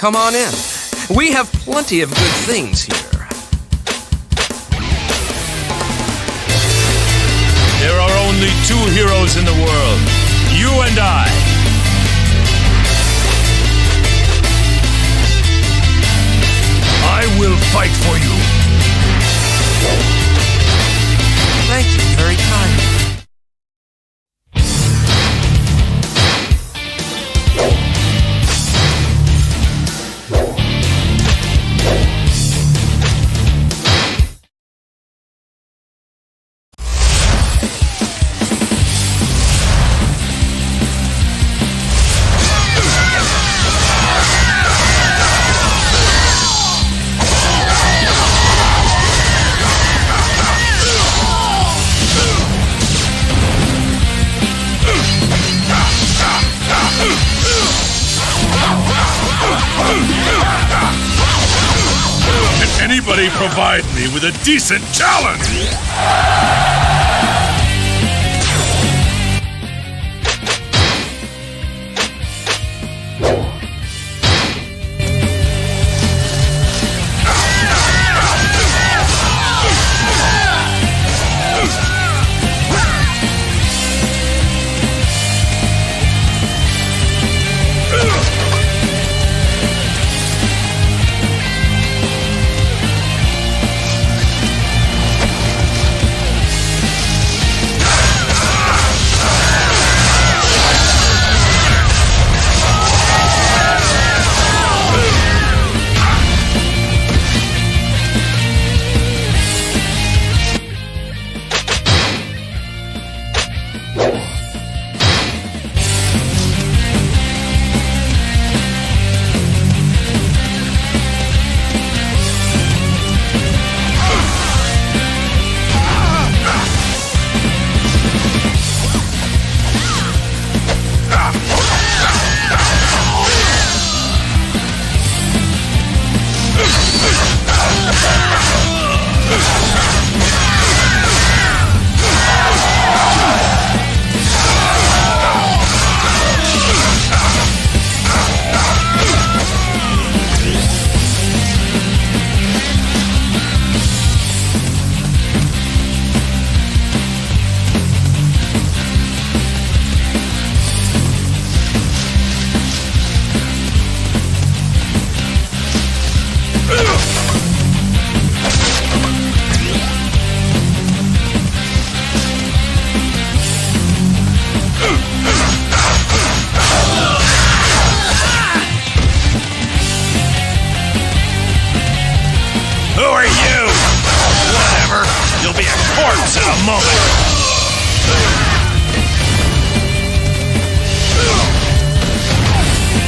Come on in. We have plenty of good things here. There are only two heroes in the world you and I. I will fight for you. Anybody provide me with a decent challenge? Corpse in a moment.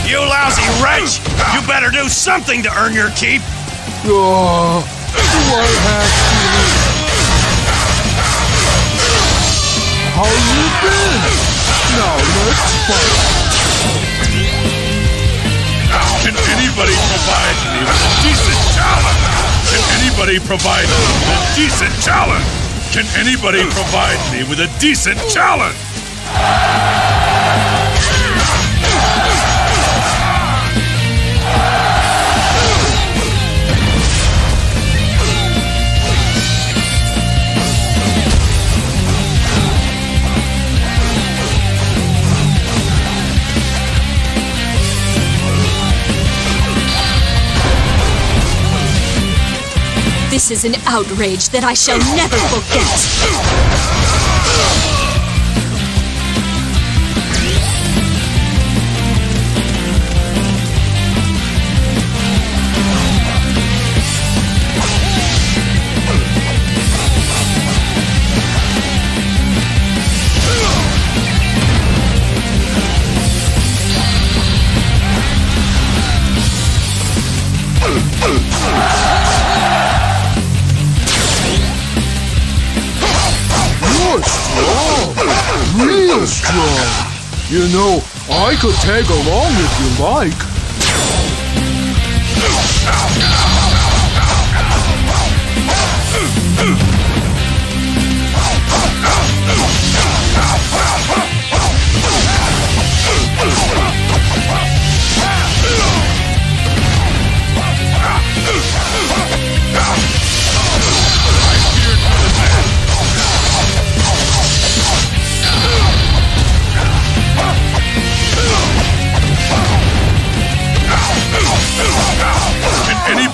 You lousy wretch! You better do something to earn your keep. Oh, what happened? How you been? Now let's fight. Can anybody provide me with a decent challenge? Can anybody provide me with a decent challenge? Can anybody provide me with a decent challenge? This is an outrage that I shall never forget. You're strong. Real strong. You know, I could tag along if you like.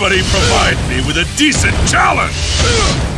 Anybody provide me with a decent challenge?